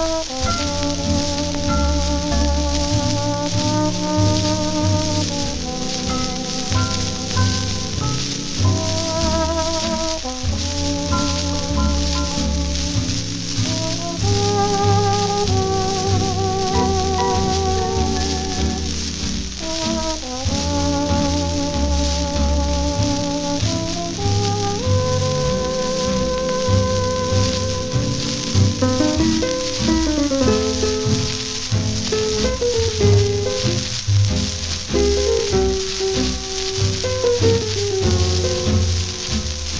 Música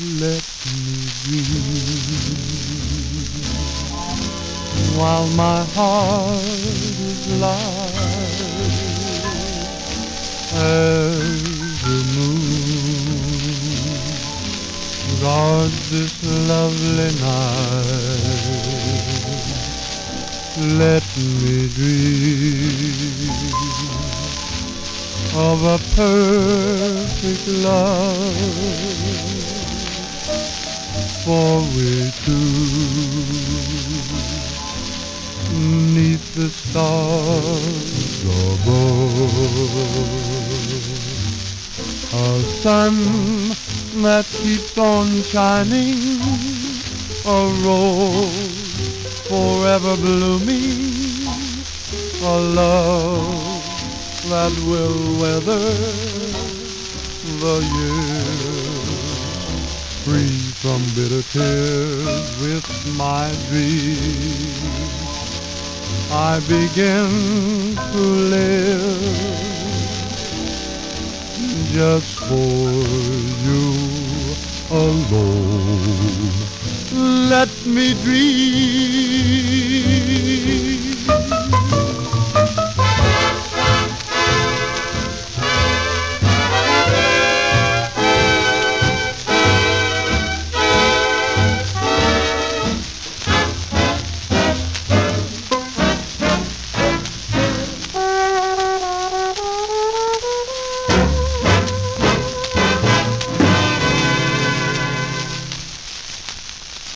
let me dream while my heart is light as the moon guards this lovely night. Let me dream of a perfect love for we two neath the stars above. A sun that keeps on shining, a rose forever blooming, a love that will weather the years, free from bitter tears with my dreams. I begin to live just for you alone. Let me dream